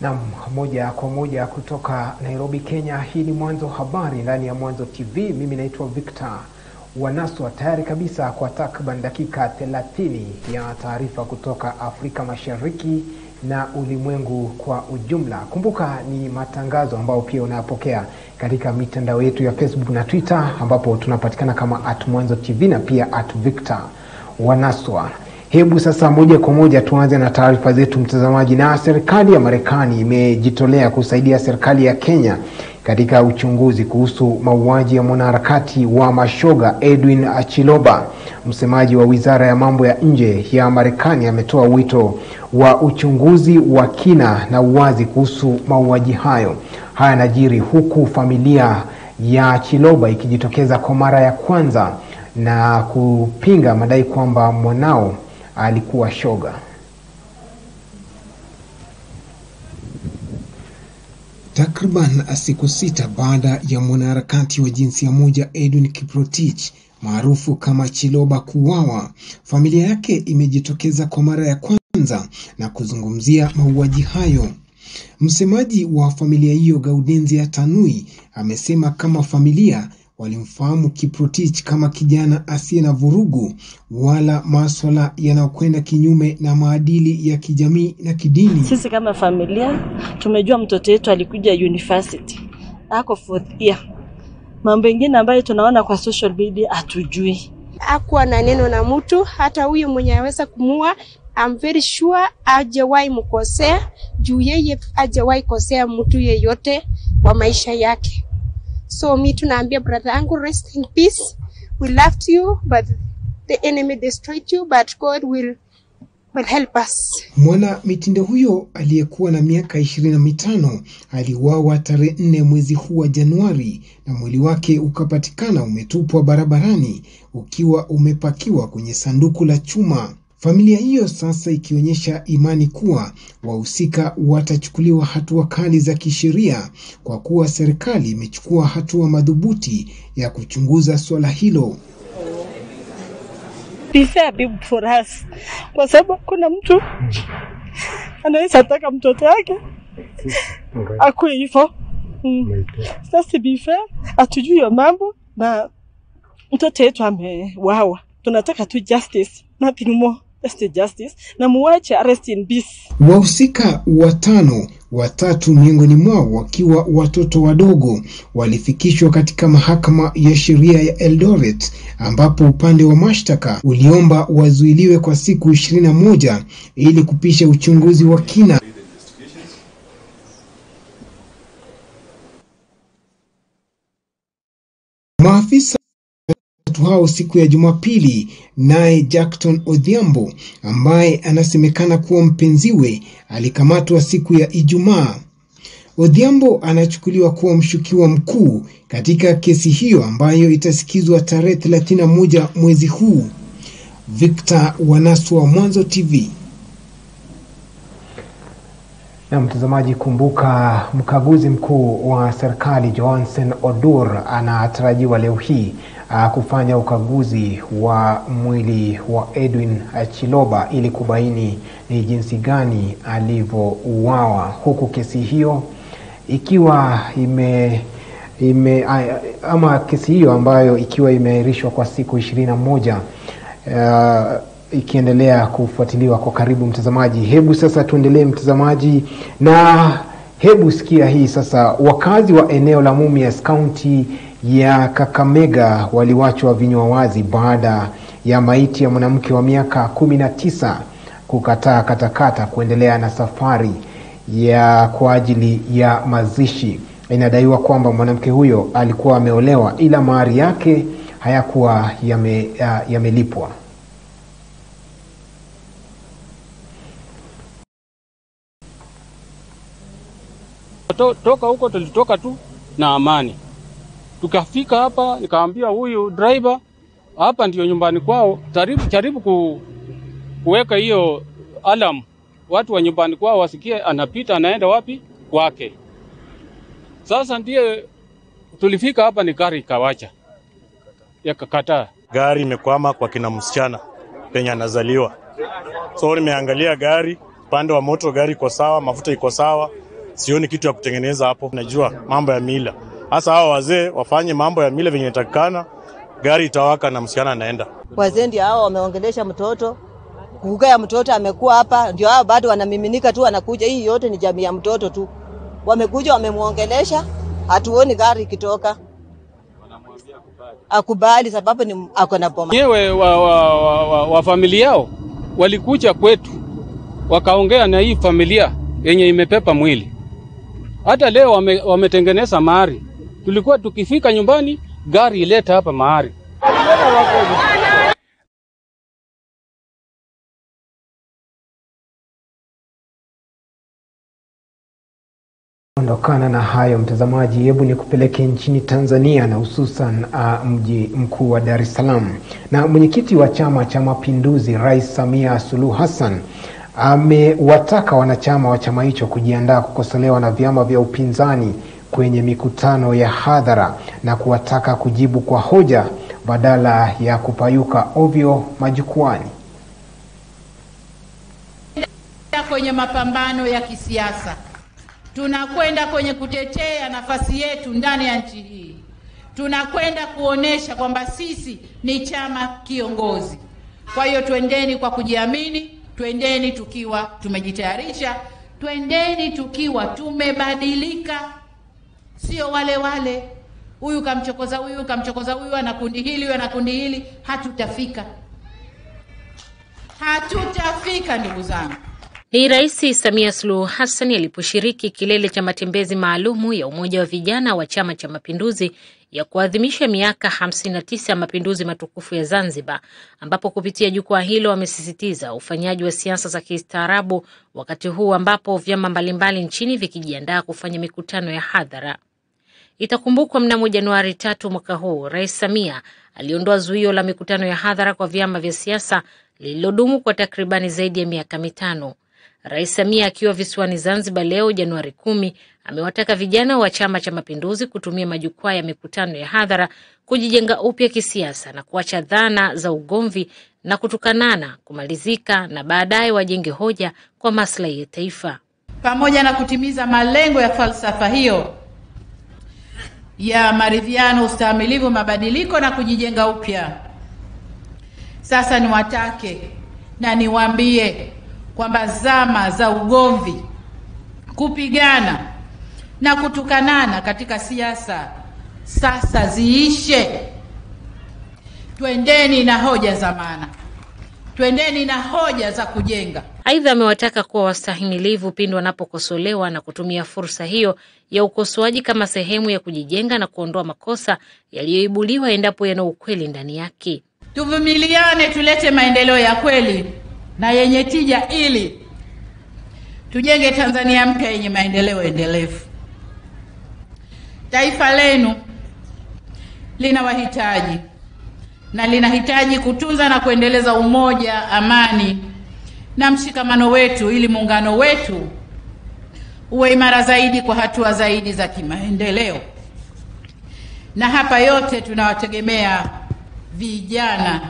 Nam, moja kwa moja kutoka Nairobi, Kenya. Hii ni Mwanzo Habari ndani ya Mwanzo TV. Mimi naitwa Victor Wanaswa, tayari kabisa kwa takriban dakika 30 ya taarifa kutoka Afrika Mashariki na ulimwengu kwa ujumla. Kumbuka ni matangazo ambayo pia unayapokea katika mitandao yetu ya Facebook na Twitter, ambapo tunapatikana kama at Mwanzo TV na pia at Victor Wanaswa. Hebu sasa moja kwa moja tuanze na taarifa zetu mtazamaji. Na serikali ya Marekani imejitolea kusaidia serikali ya Kenya katika uchunguzi kuhusu mauaji ya mwanaharakati wa mashoga Edwin Achiloba. Msemaji wa wizara ya mambo ya nje ya Marekani ametoa wito wa uchunguzi wa kina na uwazi kuhusu mauaji hayo. Haya yanajiri huku familia ya Achiloba ikijitokeza kwa mara ya kwanza na kupinga madai kwamba mwanao alikuwa shoga. Takriban siku sita baada ya mwanaharakati wa jinsia moja Edwin Kiprotich maarufu kama Chiloba kuuawa, familia yake imejitokeza kwa mara ya kwanza na kuzungumzia mauaji hayo. Msemaji wa familia hiyo Gaudenzia Tanui amesema kama familia walimfahamu Kiprotich kama kijana asiye na vurugu wala maswala yanayokwenda kinyume na maadili ya kijamii na kidini. Sisi kama familia tumejua mtoto wetu alikuja university, ako fourth year. Mambo mengine ambayo tunaona kwa social media hatujui. Hakuwa na neno na mtu, hata huyu mwenye aweza kumua I'm very sure hajawahi mkosea juu yeye hajawahi kosea mtu yeyote kwa maisha yake. So mi tunaambia brother yangu rest in peace. We loved you but the enemy destroyed you but God will will help us. Mwana mitindo huyo aliyekuwa na miaka ishirini na mitano aliuawa tarehe nne mwezi huu wa Januari na mwili wake ukapatikana umetupwa barabarani ukiwa umepakiwa kwenye sanduku la chuma. Familia hiyo sasa ikionyesha imani kuwa wahusika watachukuliwa hatua kali za kisheria kwa kuwa serikali imechukua hatua madhubuti ya kuchunguza suala hilo. Kwa sababu kuna mtu anaweza taka mtoto wake akuwe hivyo. Mm. Sasa be fair, hatujui hiyo mambo na mtoto wetu amewawa, tunataka tu justice, nothing more. Just justice na muache arrest in peace. Wahusika watano, watatu miongoni mwao wakiwa watoto wadogo, walifikishwa katika mahakama ya sheria ya Eldoret, ambapo upande wa mashtaka uliomba wazuiliwe kwa siku ishirini na moja ili kupisha uchunguzi wa kina. Maafisa watatu hao siku ya Jumapili, naye Jackton Odhiambo ambaye anasemekana kuwa mpenziwe alikamatwa siku ya Ijumaa. Odhiambo anachukuliwa kuwa mshukiwa mkuu katika kesi hiyo ambayo itasikizwa tarehe 31 mwezi huu. Victor Wanaswa, Mwanzo TV. Na mtazamaji, kumbuka mkaguzi mkuu wa serikali Johansen Odur anatarajiwa leo hii uh, kufanya ukaguzi wa mwili wa Edwin Chiloba ili kubaini ni jinsi gani alivyouawa, huku kesi hiyo ikiwa ime ime ama kesi hiyo ambayo ikiwa imeahirishwa kwa siku ishirini na moja uh, ikiendelea kufuatiliwa kwa karibu mtazamaji. Hebu sasa tuendelee mtazamaji, na hebu sikia hii sasa. Wakazi wa eneo la Mumias kaunti ya Kakamega waliwachwa vinywa wazi baada ya maiti ya mwanamke wa miaka kumi na tisa kukataa katakata kuendelea na safari ya kwa ajili ya mazishi. Inadaiwa kwamba mwanamke huyo alikuwa ameolewa ila mahari yake hayakuwa yamelipwa yame To, toka huko tulitoka tu na amani, tukafika hapa, nikaambia huyu driver hapa ndio nyumbani kwao, jaribu, jaribu ku, kuweka hiyo alarm, watu wa nyumbani kwao wasikie anapita anaenda wapi? Kwake. Sasa ndiye tulifika hapa, ni gari ikawacha. Yakakataa. Gari imekwama kwa kina msichana penye anazaliwa, so nimeangalia gari upande wa moto, gari iko sawa, mafuta iko sawa, sioni kitu ya kutengeneza hapo. Najua mambo ya mila, hasa hao wazee wafanye mambo ya mila venye inatakikana, gari itawaka na msichana anaenda. Wazee ndio hao wameongelesha mtoto kuka ya mtoto amekuwa hapa, ndio hao bado wanamiminika tu, wanakuja. Hii yote ni jamii ya mtoto tu, wamekuja wamemwongelesha, hatuoni gari ikitoka akubali, sababu ni ako na boma. Wenyewe wa, wa, wa, wa, wa familia yao walikuja kwetu wakaongea na hii familia yenye imepepa mwili. Hata leo wame, wametengeneza mahari. Tulikuwa tukifika nyumbani, gari ileta hapa mahari. Ondokana na hayo mtazamaji, hebu ni kupeleke nchini Tanzania na hususan uh, mji mkuu wa Dar es Salaam. Na mwenyekiti wa Chama cha Mapinduzi Rais Samia Suluhu Hassan amewataka wanachama wa chama hicho kujiandaa kukosolewa na vyama vya upinzani kwenye mikutano ya hadhara na kuwataka kujibu kwa hoja badala ya kupayuka ovyo majukwani. kwenye mapambano ya kisiasa, tunakwenda kwenye kutetea nafasi yetu ndani ya nchi hii, tunakwenda kuonesha kwamba sisi ni chama kiongozi. Kwa hiyo twendeni kwa kujiamini, twendeni tukiwa tumejitayarisha, twendeni tukiwa tumebadilika, sio wale wale, huyu kamchokoza huyu, kamchokoza huyu, ana kundi hili, ana kundi hili. Hatutafika, hatutafika ndugu zangu. Ni Rais Samia Suluhu Hassan aliposhiriki kilele cha matembezi maalumu ya Umoja wa Vijana wa Chama cha Mapinduzi ya kuadhimisha miaka 59 ya mapinduzi matukufu ya Zanzibar, ambapo kupitia jukwaa hilo amesisitiza ufanyaji wa siasa za kistaarabu wakati huu ambapo vyama mbalimbali nchini vikijiandaa kufanya mikutano ya hadhara. Itakumbukwa mnamo Januari tatu mwaka huu Rais Samia aliondoa zuio la mikutano ya hadhara kwa vyama vya siasa lililodumu kwa takribani zaidi ya miaka mitano. Rais Samia akiwa visiwani Zanzibar leo Januari kumi amewataka vijana wa Chama cha Mapinduzi kutumia majukwaa ya mikutano ya hadhara kujijenga upya kisiasa na kuacha dhana za ugomvi na kutukanana kumalizika na baadaye wajenge hoja kwa maslahi ya taifa. Pamoja na kutimiza malengo ya falsafa hiyo ya maridhiano, ustahimilivu, mabadiliko na kujijenga upya, sasa niwatake na niwaambie kwamba zama za ugomvi, kupigana na kutukanana katika siasa sasa ziishe. Twendeni na hoja za maana, twendeni na hoja za kujenga. Aidha, amewataka kuwa wastahimilivu pindi wanapokosolewa na kutumia fursa hiyo ya ukosoaji kama sehemu ya kujijenga na kuondoa makosa yaliyoibuliwa endapo yana ukweli ndani yake. Tuvumiliane, tulete maendeleo ya kweli na yenye tija ili tujenge Tanzania mpya yenye maendeleo endelevu. Taifa lenu linawahitaji na linahitaji kutunza na kuendeleza umoja, amani na mshikamano wetu ili muungano wetu uwe imara zaidi kwa hatua zaidi za kimaendeleo. Na hapa yote tunawategemea vijana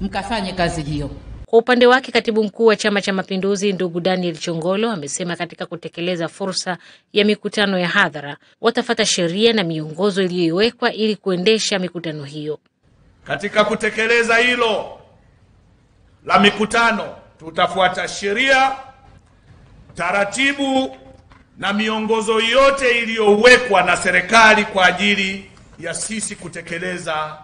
mkafanye kazi hiyo. Kwa upande wake katibu mkuu wa Chama cha Mapinduzi ndugu Daniel Chongolo amesema katika kutekeleza fursa ya mikutano ya hadhara watafata sheria na miongozo iliyowekwa ili kuendesha mikutano hiyo. Katika kutekeleza hilo la mikutano, tutafuata sheria, taratibu na miongozo yote iliyowekwa na serikali kwa ajili ya sisi kutekeleza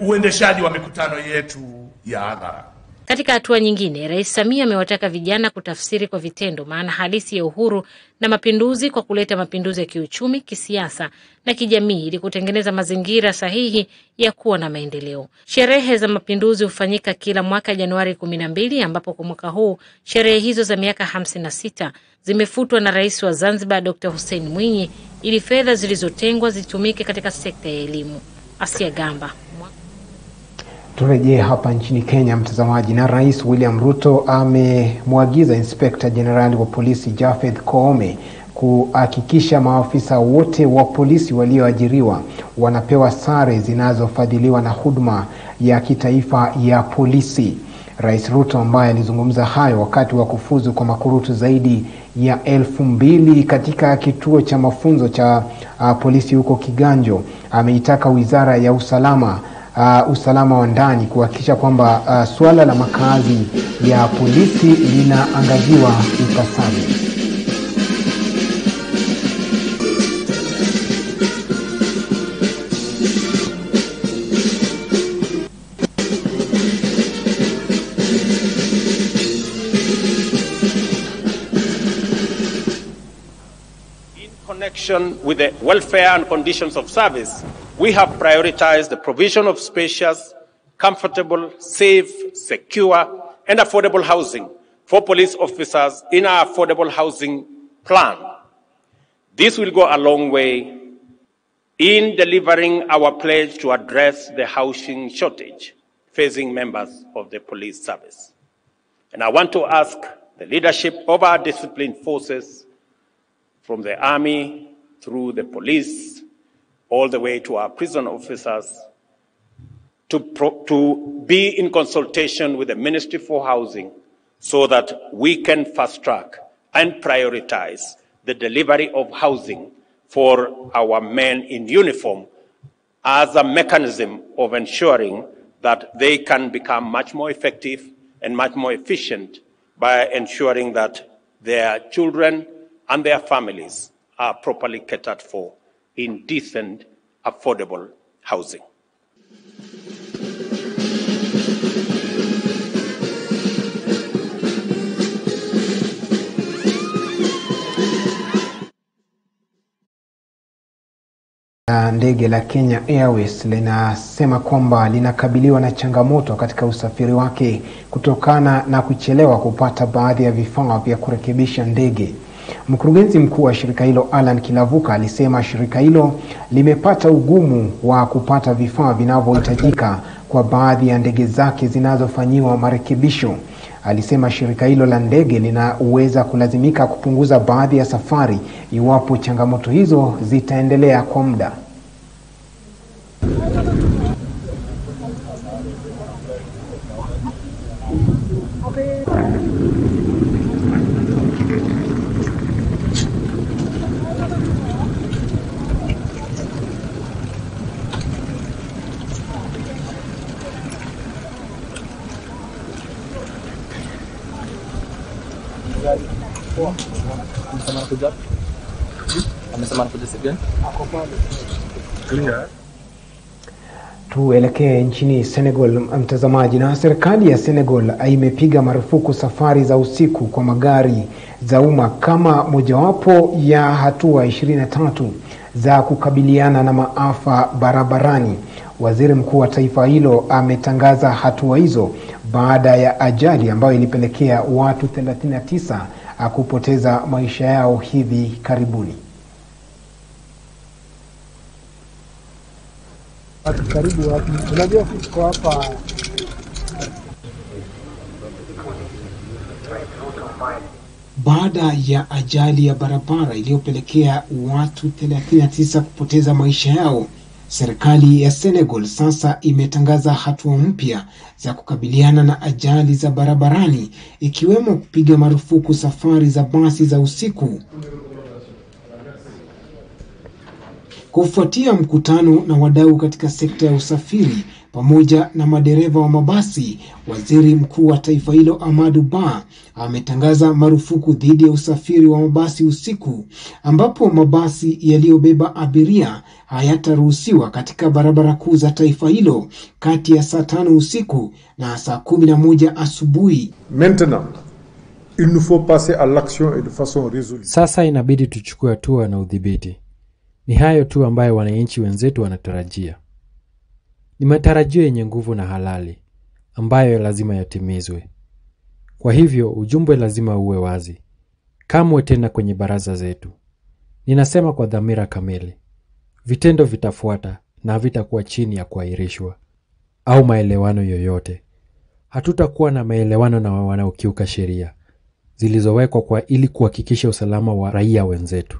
uendeshaji wa mikutano yetu ya hadhara. Katika hatua nyingine, Rais Samia amewataka vijana kutafsiri kwa vitendo maana halisi ya uhuru na mapinduzi kwa kuleta mapinduzi ya kiuchumi, kisiasa na kijamii ili kutengeneza mazingira sahihi ya kuwa na maendeleo. Sherehe za mapinduzi hufanyika kila mwaka Januari kumi na mbili, ambapo kwa mwaka huu sherehe hizo za miaka hamsini na sita zimefutwa na Rais wa Zanzibar Dr Hussein Mwinyi ili fedha zilizotengwa zitumike katika sekta ya elimu. Asia Gamba. Turejee hapa nchini Kenya, mtazamaji. Na Rais William Ruto amemwagiza Inspekta Jenerali wa polisi Jafeth Koome kuhakikisha maafisa wote wa polisi walioajiriwa wanapewa sare zinazofadhiliwa na huduma ya kitaifa ya polisi. Rais Ruto ambaye alizungumza hayo wakati wa kufuzu kwa makurutu zaidi ya elfu mbili katika kituo cha mafunzo cha uh, polisi huko Kiganjo ameitaka wizara ya usalama uh, usalama wa ndani kuhakikisha kwamba uh, suala la makazi ya polisi linaangaziwa ipasavyo. Connection with the welfare and conditions of service, we have prioritized the provision of spacious, comfortable, safe, secure, and affordable housing for police officers in our affordable housing plan. This will go a long way in delivering our pledge to address the housing shortage facing members of the police service. And I want to ask the leadership of our disciplined forces from the army through the police, all the way to our prison officers, to, pro- to be in consultation with the Ministry for Housing so that we can fast track and prioritize the delivery of housing for our men in uniform as a mechanism of ensuring that they can become much more effective and much more efficient by ensuring that their children and their families are properly catered for in decent, affordable housing. ndege la Kenya Airways linasema kwamba linakabiliwa na changamoto katika usafiri wake kutokana na kuchelewa kupata baadhi ya vifaa vya kurekebisha ndege. Mkurugenzi mkuu wa shirika hilo Alan Kilavuka alisema shirika hilo limepata ugumu wa kupata vifaa vinavyohitajika kwa baadhi ya ndege zake zinazofanyiwa marekebisho. Alisema shirika hilo la ndege linaweza kulazimika kupunguza baadhi ya safari iwapo changamoto hizo zitaendelea kwa muda. Amesema anakuja. Amesema anakuja siku gani? Tuelekee nchini Senegal, mtazamaji. Na serikali ya Senegal imepiga marufuku safari za usiku kwa magari za umma kama mojawapo ya hatua 23 za kukabiliana na maafa barabarani. Waziri mkuu wa taifa hilo ametangaza hatua hizo baada ya ajali ambayo ilipelekea watu 39 kupoteza maisha yao hivi karibuni. Karibu wapi? Unajua tuko hapa Baada ya ajali ya barabara iliyopelekea watu 39 kupoteza maisha yao, serikali ya Senegal sasa imetangaza hatua mpya za kukabiliana na ajali za barabarani, ikiwemo kupiga marufuku safari za basi za usiku. Kufuatia mkutano na wadau katika sekta ya usafiri pamoja na madereva wa mabasi, waziri mkuu wa taifa hilo Ahmadu Ba ametangaza marufuku dhidi ya usafiri wa mabasi usiku, ambapo mabasi yaliyobeba abiria hayataruhusiwa katika barabara kuu za taifa hilo kati ya saa tano usiku na saa kumi na moja asubuhi. Maintenant, il nous faut passer à l'action et de façon résolue. Sasa inabidi tuchukue hatua na udhibiti. Ni hayo tu ambayo wananchi wenzetu wanatarajia. Ni matarajio yenye nguvu na halali ambayo lazima yatimizwe. Kwa hivyo ujumbe lazima uwe wazi, kamwe tena kwenye baraza zetu. Ninasema kwa dhamira kamili, vitendo vitafuata na havitakuwa chini ya kuahirishwa au maelewano yoyote. Hatutakuwa na maelewano na wanaokiuka sheria zilizowekwa kwa ili kuhakikisha usalama wa raia wenzetu.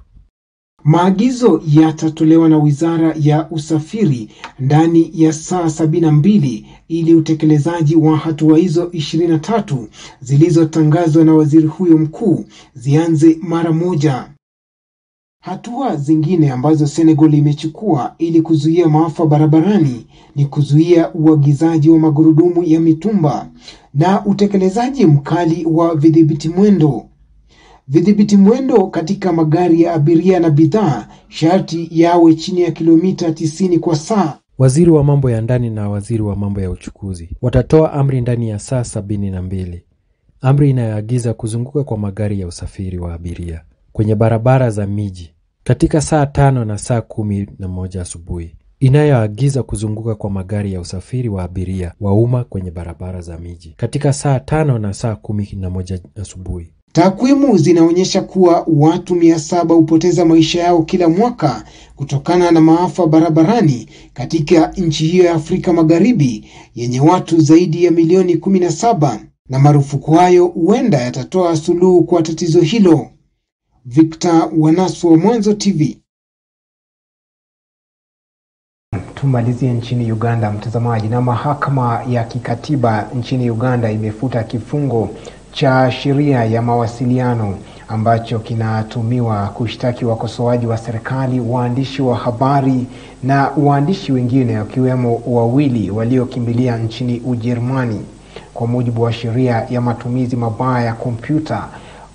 Maagizo yatatolewa na Wizara ya Usafiri ndani ya saa sabini na mbili ili utekelezaji wa hatua hizo ishirini na tatu zilizotangazwa na waziri huyo mkuu zianze mara moja. Hatua zingine ambazo Senegal imechukua ili kuzuia maafa barabarani ni kuzuia uagizaji wa magurudumu ya mitumba na utekelezaji mkali wa vidhibiti mwendo. Vidhibiti mwendo katika magari ya abiria na bidhaa sharti yawe chini ya kilomita 90 kwa saa. Waziri wa mambo ya ndani na waziri wa mambo ya uchukuzi watatoa amri ndani ya saa sabini na mbili, amri inayoagiza kuzunguka kwa magari ya usafiri wa abiria kwenye barabara za miji katika saa tano na saa kumi na moja asubuhi, inayoagiza kuzunguka kwa magari ya usafiri wa abiria wa umma kwenye barabara za miji katika saa tano na saa kumi na moja asubuhi. Takwimu zinaonyesha kuwa watu mia saba hupoteza maisha yao kila mwaka kutokana na maafa barabarani katika nchi hiyo ya Afrika Magharibi yenye watu zaidi ya milioni kumi na saba na marufuku hayo huenda yatatoa suluhu kwa tatizo hilo. Victor Wanaswa, Mwanzo TV. Tumalizie nchini Uganda, mtazamaji. Na mahakama ya kikatiba nchini Uganda imefuta kifungo cha sheria ya mawasiliano ambacho kinatumiwa kushtaki wakosoaji wa serikali, waandishi wa habari na waandishi wengine wakiwemo wawili waliokimbilia nchini Ujerumani. Kwa mujibu wa sheria ya matumizi mabaya ya kompyuta,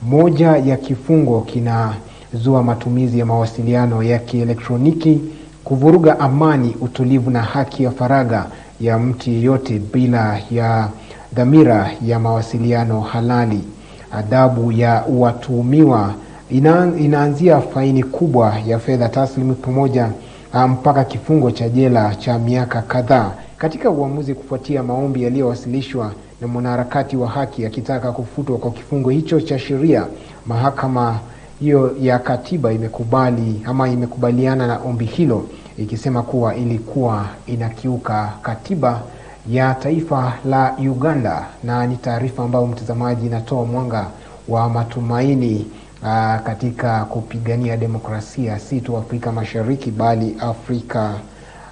moja ya kifungo kinazua matumizi ya mawasiliano ya kielektroniki, kuvuruga amani, utulivu na haki ya faragha ya mtu yeyote bila ya dhamira ya mawasiliano halali. Adhabu ya watuhumiwa ina, inaanzia faini kubwa ya fedha taslimu pamoja mpaka kifungo cha jela cha miaka kadhaa. Katika uamuzi kufuatia maombi yaliyowasilishwa na mwanaharakati wa haki akitaka kufutwa kwa kifungo hicho cha sheria, mahakama hiyo ya katiba imekubali ama imekubaliana na ombi hilo ikisema kuwa ilikuwa inakiuka katiba ya taifa la Uganda, na ni taarifa ambayo mtazamaji inatoa mwanga wa matumaini aa, katika kupigania demokrasia si tu Afrika Mashariki bali Afrika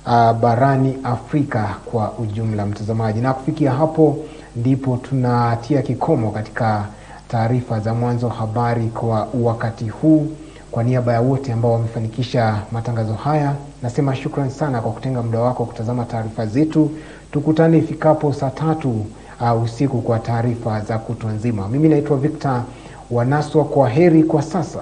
aa, barani Afrika kwa ujumla, mtazamaji. Na kufikia hapo ndipo tunatia kikomo katika taarifa za mwanzo habari kwa wakati huu. Kwa niaba ya wote ambao wamefanikisha matangazo haya, nasema shukrani sana kwa kutenga muda wako kutazama taarifa zetu. Tukutane ifikapo saa tatu uh, usiku kwa taarifa za kutwa nzima. Mimi naitwa Victor Wanaswa, kwa heri kwa sasa.